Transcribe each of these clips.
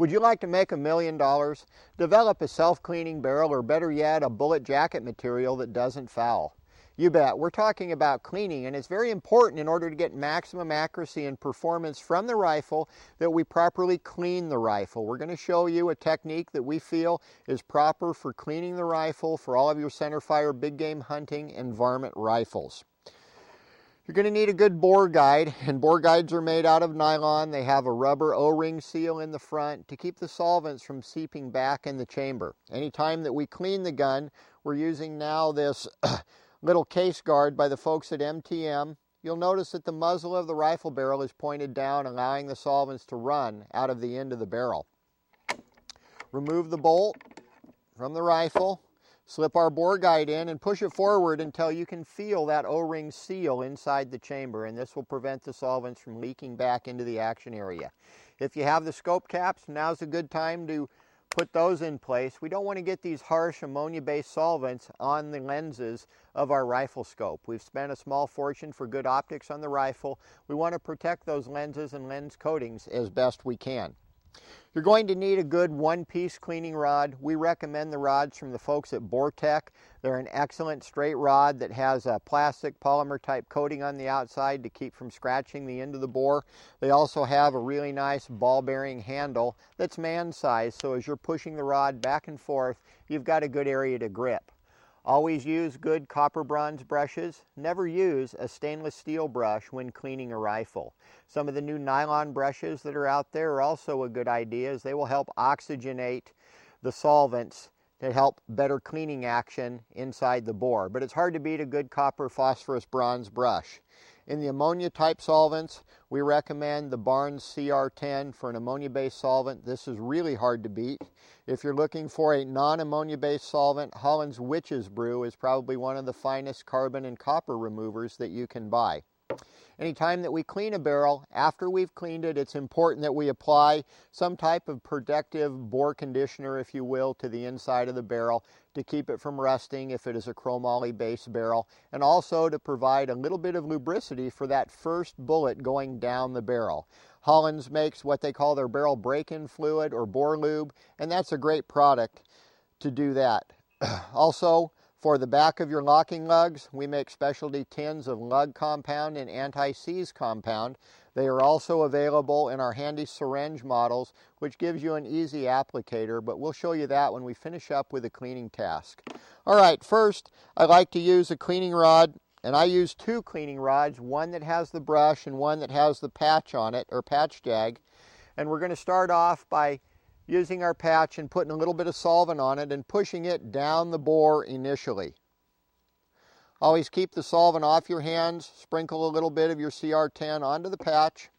Would you like to make a million dollars? Develop a self-cleaning barrel or better yet, a bullet jacket material that doesn't foul. You bet. We're talking about cleaning and it's very important in order to get maximum accuracy and performance from the rifle that we properly clean the rifle. We're going to show you a technique that we feel is proper for cleaning the rifle for all of your centerfire big game hunting and varmint rifles. You're going to need a good bore guide, and bore guides are made out of nylon. They have a rubber O-ring seal in the front to keep the solvents from seeping back in the chamber. Anytime that we clean the gun, we're using now this little case guard by the folks at MTM. You'll notice that the muzzle of the rifle barrel is pointed down, allowing the solvents to run out of the end of the barrel. Remove the bolt from the rifle, Slip our bore guide in and push it forward until you can feel that O-ring seal inside the chamber and this will prevent the solvents from leaking back into the action area. If you have the scope caps, now's a good time to put those in place. We don't want to get these harsh ammonia-based solvents on the lenses of our rifle scope. We've spent a small fortune for good optics on the rifle. We want to protect those lenses and lens coatings as best we can. You're going to need a good one-piece cleaning rod. We recommend the rods from the folks at Boretech. They're an excellent straight rod that has a plastic polymer type coating on the outside to keep from scratching the end of the bore. They also have a really nice ball bearing handle that's man-sized, so as you're pushing the rod back and forth you've got a good area to grip. Always use good copper bronze brushes. Never use a stainless steel brush when cleaning a rifle. Some of the new nylon brushes that are out there are also a good idea as they will help oxygenate the solvents to help better cleaning action inside the bore. But it's hard to beat a good copper phosphorus bronze brush. In the ammonia type solvents, we recommend the Barnes CR10 for an ammonia-based solvent. This is really hard to beat. If you're looking for a non-ammonia-based solvent, Holland's Witch's Brew is probably one of the finest carbon and copper removers that you can buy. Anytime that we clean a barrel, after we've cleaned it, it's important that we apply some type of protective bore conditioner, if you will, to the inside of the barrel to keep it from rusting if it is a chromoly based barrel, and also to provide a little bit of lubricity for that first bullet going down the barrel. Holland's makes what they call their barrel break-in fluid or bore lube, and that's a great product to do that. also, for the back of your locking lugs, we make specialty tins of lug compound and anti-seize compound. They are also available in our handy syringe models, which gives you an easy applicator, but we'll show you that when we finish up with the cleaning task. All right, first, I like to use a cleaning rod, and I use two cleaning rods, one that has the brush and one that has the patch on it, or patch jag. And we're going to start off by using our patch and putting a little bit of solvent on it and pushing it down the bore initially. Always keep the solvent off your hands. Sprinkle a little bit of your CR10 onto the patch.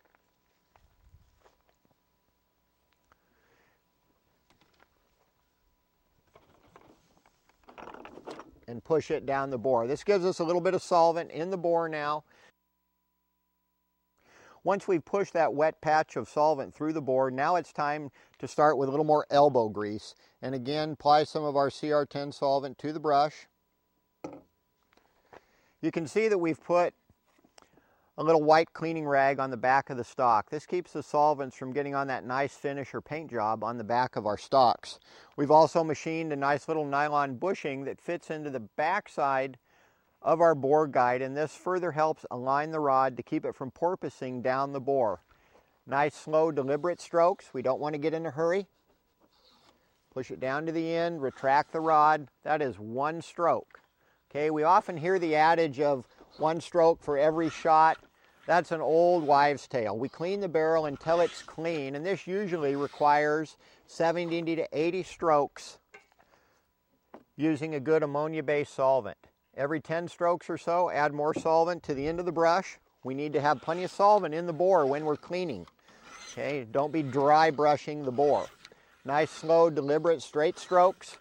And push it down the bore. This gives us a little bit of solvent in the bore now. Once we've pushed that wet patch of solvent through the board, now it's time to start with a little more elbow grease. And again, apply some of our CR10 solvent to the brush. You can see that we've put a little white cleaning rag on the back of the stock. This keeps the solvents from getting on that nice finish or paint job on the back of our stocks. We've also machined a nice little nylon bushing that fits into the backside of our bore guide and this further helps align the rod to keep it from porpoising down the bore. Nice slow deliberate strokes. We don't want to get in a hurry. Push it down to the end, retract the rod. That is one stroke. Okay, we often hear the adage of one stroke for every shot. That's an old wives' tale. We clean the barrel until it's clean, and this usually requires 70 to 80 strokes using a good ammonia-based solvent. Every 10 strokes or so, add more solvent to the end of the brush. We need to have plenty of solvent in the bore when we're cleaning. Okay, don't be dry brushing the bore. Nice, slow, deliberate, straight strokes.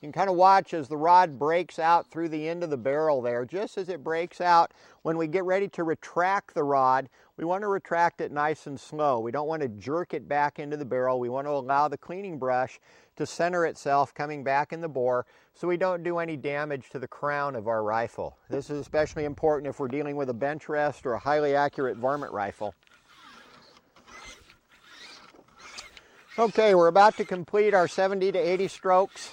You can kind of watch as the rod breaks out through the end of the barrel there. Just as it breaks out, when we get ready to retract the rod, we want to retract it nice and slow. We don't want to jerk it back into the barrel. We want to allow the cleaning brush to center itself coming back in the bore so we don't do any damage to the crown of our rifle. This is especially important if we're dealing with a bench rest or a highly accurate varmint rifle. Okay, we're about to complete our 70 to 80 strokes,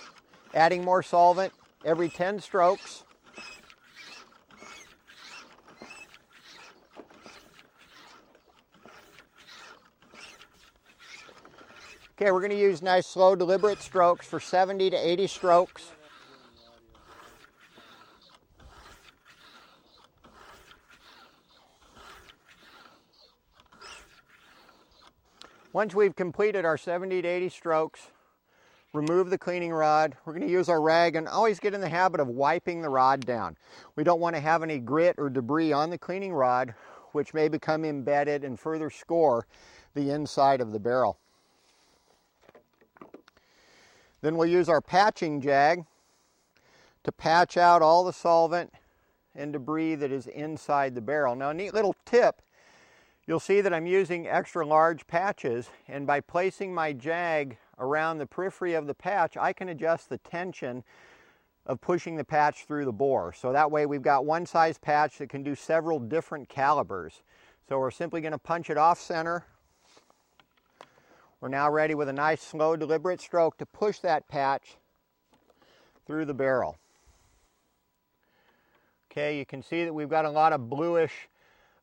adding more solvent every 10 strokes. Okay, we're going to use nice slow deliberate strokes for 70 to 80 strokes. Once we've completed our 70 to 80 strokes, remove the cleaning rod. We're going to use our rag and always get in the habit of wiping the rod down. We don't want to have any grit or debris on the cleaning rod, which may become embedded and further score the inside of the barrel. Then we'll use our patching jag to patch out all the solvent and debris that is inside the barrel. Now a neat little tip You'll see that I'm using extra large patches and by placing my jag around the periphery of the patch, I can adjust the tension of pushing the patch through the bore. So that way we've got one size patch that can do several different calibers. So we're simply going to punch it off center. We're now ready with a nice slow deliberate stroke to push that patch through the barrel. Okay, you can see that we've got a lot of bluish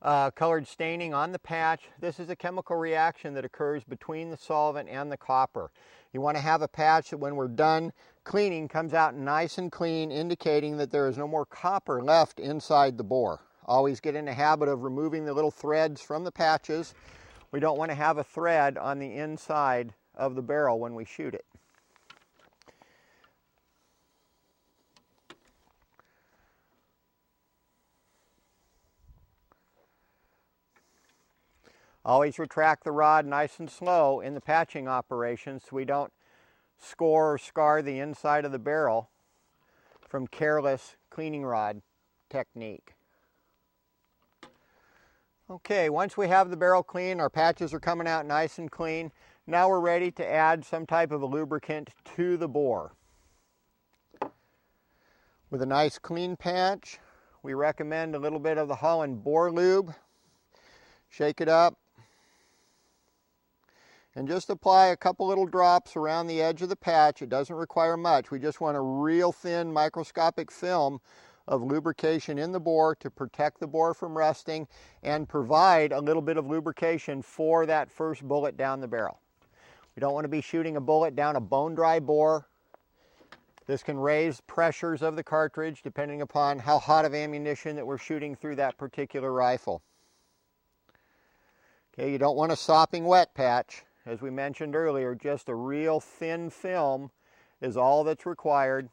uh, colored staining on the patch. This is a chemical reaction that occurs between the solvent and the copper. You want to have a patch that when we're done cleaning comes out nice and clean, indicating that there is no more copper left inside the bore. Always get in the habit of removing the little threads from the patches. We don't want to have a thread on the inside of the barrel when we shoot it. Always retract the rod nice and slow in the patching operation so we don't score or scar the inside of the barrel from careless cleaning rod technique. Okay, once we have the barrel clean, our patches are coming out nice and clean. Now we're ready to add some type of a lubricant to the bore. With a nice clean patch, we recommend a little bit of the Holland Bore Lube. Shake it up, and just apply a couple little drops around the edge of the patch. It doesn't require much. We just want a real thin microscopic film of lubrication in the bore to protect the bore from rusting and provide a little bit of lubrication for that first bullet down the barrel. We don't want to be shooting a bullet down a bone dry bore. This can raise pressures of the cartridge depending upon how hot of ammunition that we're shooting through that particular rifle. Okay, you don't want a sopping wet patch as we mentioned earlier, just a real thin film is all that's required.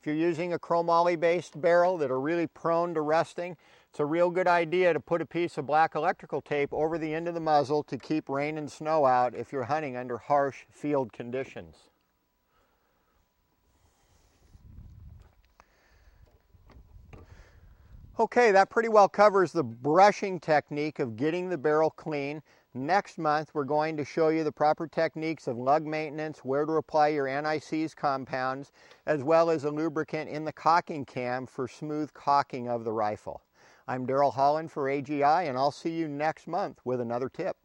If you're using a chromoly based barrel that are really prone to rusting, it's a real good idea to put a piece of black electrical tape over the end of the muzzle to keep rain and snow out if you're hunting under harsh field conditions. Okay, that pretty well covers the brushing technique of getting the barrel clean. Next month, we're going to show you the proper techniques of lug maintenance, where to apply your anti-seize compounds, as well as a lubricant in the cocking cam for smooth cocking of the rifle. I'm Darrell Holland for AGI, and I'll see you next month with another tip.